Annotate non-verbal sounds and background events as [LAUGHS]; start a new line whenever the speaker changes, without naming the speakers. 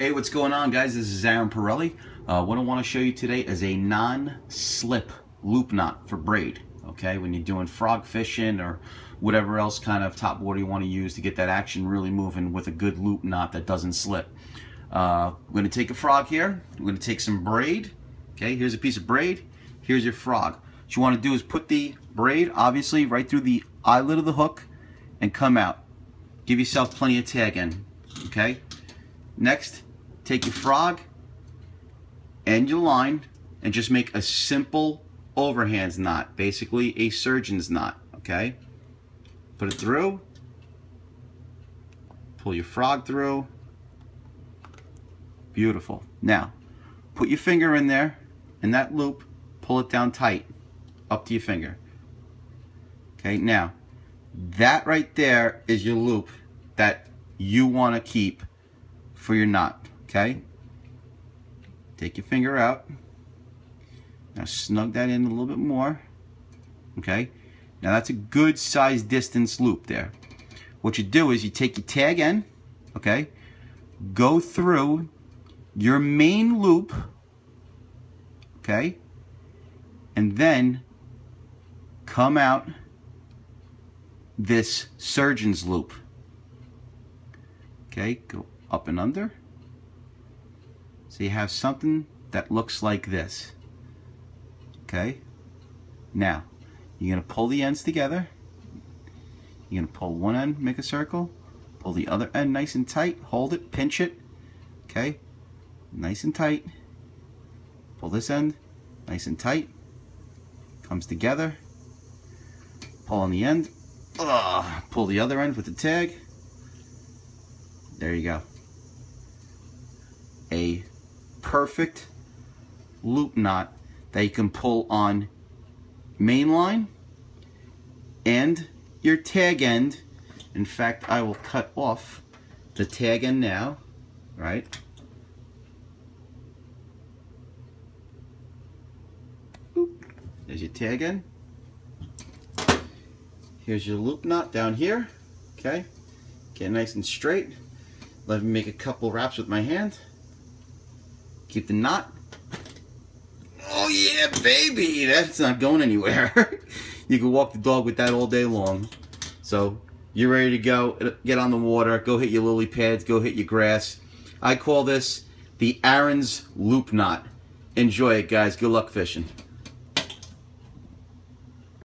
Hey, what's going on guys? This is Aaron Perelli. Uh, what I want to show you today is a non-slip loop knot for braid. Okay, when you're doing frog fishing or whatever else kind of top water you want to use to get that action really moving with a good loop knot that doesn't slip. Uh, we're going to take a frog here. We're going to take some braid. Okay, here's a piece of braid. Here's your frog. What you want to do is put the braid, obviously, right through the eyelid of the hook and come out. Give yourself plenty of tag end. Okay? Next, take your frog and your line and just make a simple overhands knot, basically a surgeon's knot, okay? Put it through, pull your frog through, beautiful. Now, put your finger in there, in that loop, pull it down tight, up to your finger. Okay, now, that right there is your loop that you want to keep for your knot, okay? Take your finger out. Now snug that in a little bit more, okay? Now that's a good size distance loop there. What you do is you take your tag end, okay? Go through your main loop, okay? And then come out this surgeon's loop. Okay, go up and under. So you have something that looks like this. Okay? Now, you're going to pull the ends together. You're going to pull one end, make a circle. Pull the other end nice and tight. Hold it, pinch it. Okay? Nice and tight. Pull this end, nice and tight. Comes together. Pull on the end. Ugh. Pull the other end with the tag. There you go. A perfect loop knot that you can pull on main line and your tag end. In fact, I will cut off the tag end now, right? There's your tag end. Here's your loop knot down here, okay? Get nice and straight. Let me make a couple wraps with my hand. Keep the knot. Oh yeah, baby! That's not going anywhere. [LAUGHS] you can walk the dog with that all day long. So, you're ready to go. Get on the water. Go hit your lily pads. Go hit your grass. I call this the Aaron's Loop Knot. Enjoy it, guys. Good luck fishing.